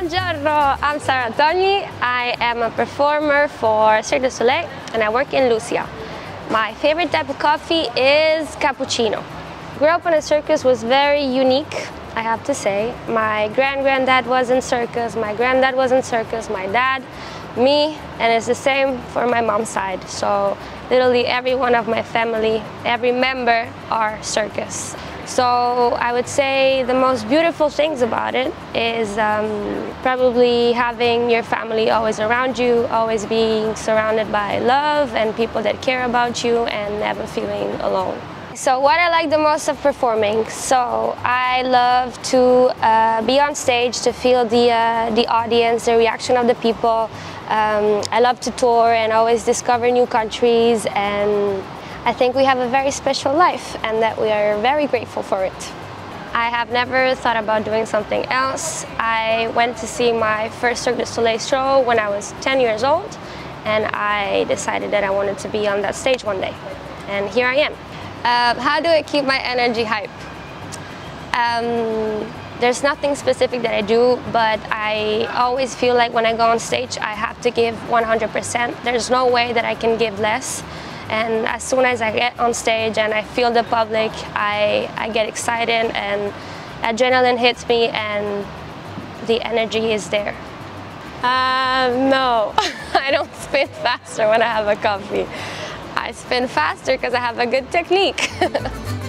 Buongiorno, I'm Sarah Togni. I am a performer for Cirque du Soleil and I work in Luzia. My favorite type of coffee is cappuccino. Growing up in a circus was very unique, I have to say. My grand-granddad was in circus, my granddad was in circus, my dad, me, and it's the same for my mom's side. So literally every one of my family, every member are circus. So I would say the most beautiful things about it is um, probably having your family always around you, always being surrounded by love and people that care about you and never feeling alone. So what I like the most of performing, so I love to uh, be on stage to feel the, uh, the audience, the reaction of the people. Um, I love to tour and always discover new countries and I think we have a very special life and that we are very grateful for it. I have never thought about doing something else. I went to see my first Cirque du Soleil show when I was 10 years old and I decided that I wanted to be on that stage one day. And here I am. Uh, how do I keep my energy hype? Um, there's nothing specific that I do, but I always feel like when I go on stage, I have to give 100%. There's no way that I can give less. And as soon as I get on stage and I feel the public, I, I get excited and adrenaline hits me and the energy is there. Uh, no, I don't spin faster when I have a coffee. I spin faster because I have a good technique.